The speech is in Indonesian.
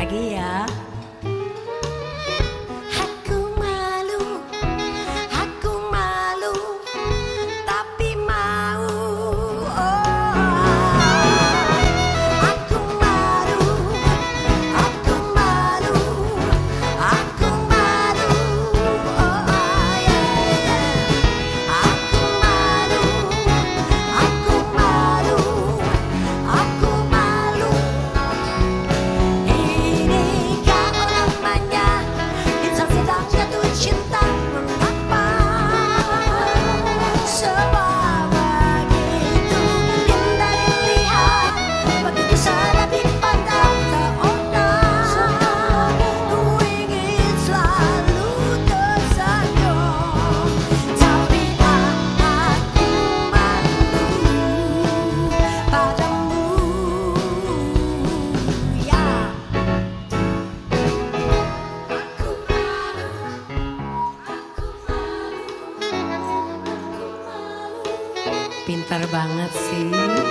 Lagi ya. Pintar banget sih.